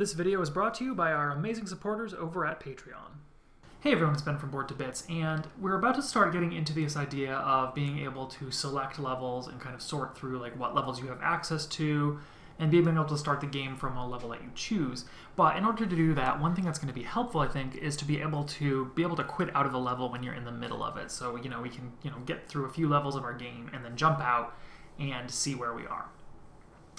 This video is brought to you by our amazing supporters over at Patreon. Hey everyone, it's Ben from Board to Bits, and we're about to start getting into this idea of being able to select levels and kind of sort through like what levels you have access to, and being able to start the game from a level that you choose. But in order to do that, one thing that's going to be helpful, I think, is to be able to be able to quit out of a level when you're in the middle of it. So you know we can you know get through a few levels of our game and then jump out and see where we are.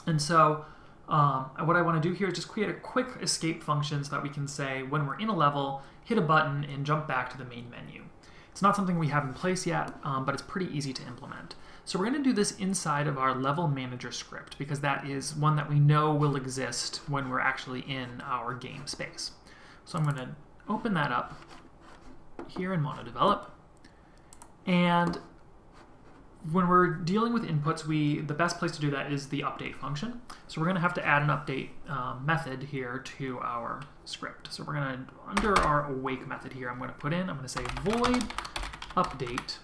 And so um, what I want to do here is just create a quick escape function so that we can say when we're in a level, hit a button and jump back to the main menu. It's not something we have in place yet, um, but it's pretty easy to implement. So we're going to do this inside of our level manager script because that is one that we know will exist when we're actually in our game space. So I'm going to open that up here in MonoDevelop. And when we're dealing with inputs, we the best place to do that is the update function. So we're going to have to add an update uh, method here to our script. So we're going to, under our awake method here, I'm going to put in, I'm going to say void update.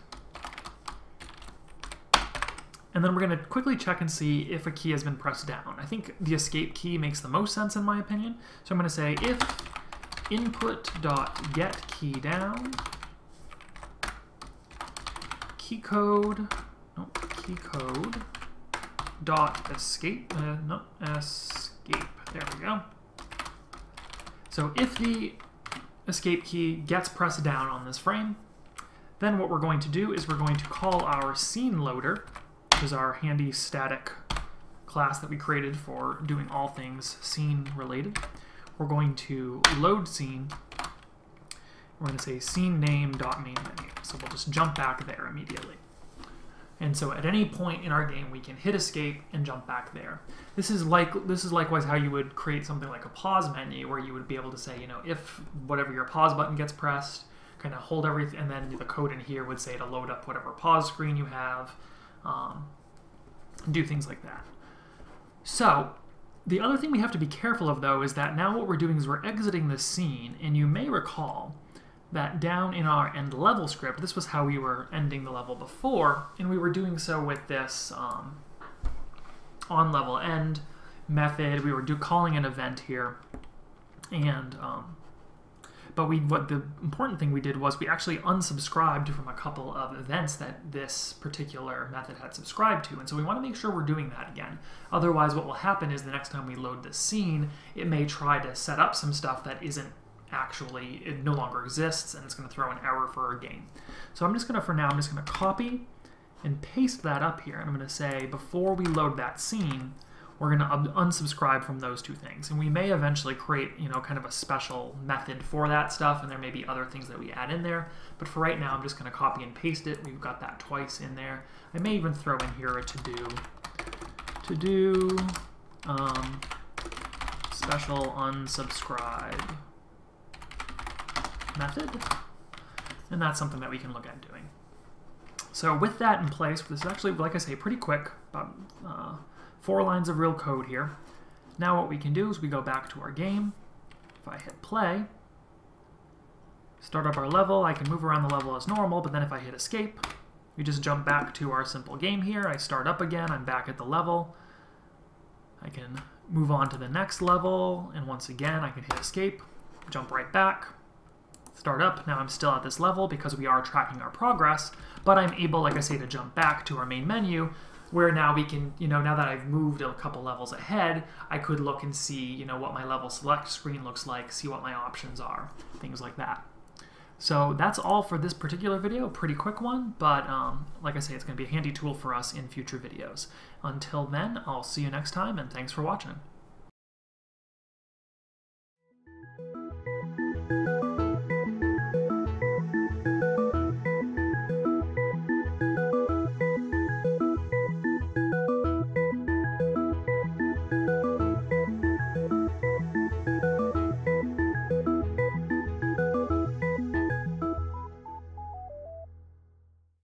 And then we're going to quickly check and see if a key has been pressed down. I think the escape key makes the most sense in my opinion. So I'm going to say if input.get key down key code code dot escape, uh, no, escape, there we go. So if the escape key gets pressed down on this frame, then what we're going to do is we're going to call our scene loader, which is our handy static class that we created for doing all things scene related. We're going to load scene. We're going to say scene name dot main menu. So we'll just jump back there immediately. And so at any point in our game, we can hit escape and jump back there. This is like this is likewise how you would create something like a pause menu, where you would be able to say, you know, if whatever your pause button gets pressed, kind of hold everything, and then the code in here would say to load up whatever pause screen you have, um, do things like that. So the other thing we have to be careful of, though, is that now what we're doing is we're exiting the scene, and you may recall that down in our end level script, this was how we were ending the level before, and we were doing so with this um, on level end method. We were do calling an event here, and um, but we what the important thing we did was we actually unsubscribed from a couple of events that this particular method had subscribed to, and so we want to make sure we're doing that again. Otherwise, what will happen is the next time we load this scene, it may try to set up some stuff that isn't actually it no longer exists and it's going to throw an error for our game. So I'm just going to, for now, I'm just going to copy and paste that up here. And I'm going to say, before we load that scene, we're going to unsubscribe from those two things. And we may eventually create, you know, kind of a special method for that stuff, and there may be other things that we add in there. But for right now, I'm just going to copy and paste it. We've got that twice in there. I may even throw in here a to-do. To-do um, special unsubscribe method, and that's something that we can look at doing. So with that in place, this is actually, like I say, pretty quick, about uh, four lines of real code here. Now what we can do is we go back to our game. If I hit play, start up our level, I can move around the level as normal, but then if I hit escape, we just jump back to our simple game here. I start up again, I'm back at the level. I can move on to the next level, and once again I can hit escape, jump right back start up. Now I'm still at this level because we are tracking our progress, but I'm able, like I say, to jump back to our main menu where now we can, you know, now that I've moved a couple levels ahead, I could look and see, you know, what my level select screen looks like, see what my options are, things like that. So that's all for this particular video, pretty quick one, but um, like I say, it's going to be a handy tool for us in future videos. Until then, I'll see you next time, and thanks for watching.